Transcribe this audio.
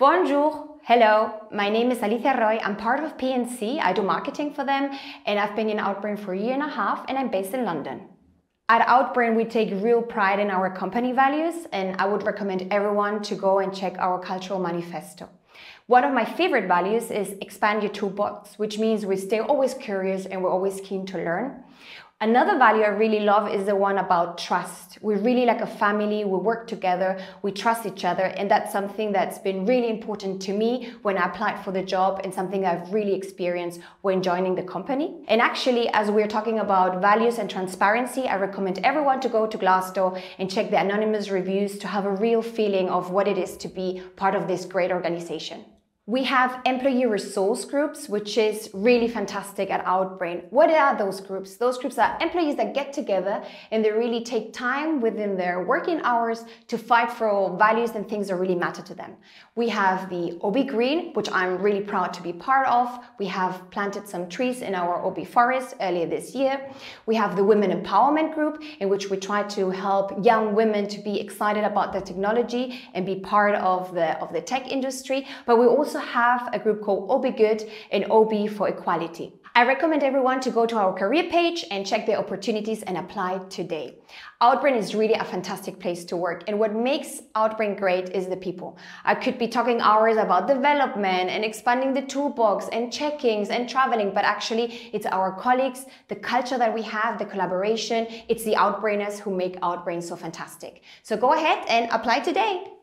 Bonjour, hello, my name is Alicia Roy. I'm part of P&C. I do marketing for them and I've been in Outbrain for a year and a half and I'm based in London. At Outbrain, we take real pride in our company values and I would recommend everyone to go and check our cultural manifesto. One of my favorite values is expand your toolbox, which means we stay always curious and we're always keen to learn. Another value I really love is the one about trust. We're really like a family, we work together, we trust each other, and that's something that's been really important to me when I applied for the job and something I've really experienced when joining the company. And actually, as we're talking about values and transparency, I recommend everyone to go to Glassdoor and check the anonymous reviews to have a real feeling of what it is to be part of this great organization. We have employee resource groups, which is really fantastic at Outbrain. What are those groups? Those groups are employees that get together and they really take time within their working hours to fight for values and things that really matter to them. We have the OB Green, which I'm really proud to be part of. We have planted some trees in our OB forest earlier this year. We have the Women Empowerment Group, in which we try to help young women to be excited about the technology and be part of the, of the tech industry. But we also have a group called OB Good and OB for Equality. I recommend everyone to go to our career page and check the opportunities and apply today. Outbrain is really a fantastic place to work and what makes Outbrain great is the people. I could be talking hours about development and expanding the toolbox and checkings and traveling, but actually it's our colleagues, the culture that we have, the collaboration, it's the Outbrainers who make Outbrain so fantastic. So go ahead and apply today.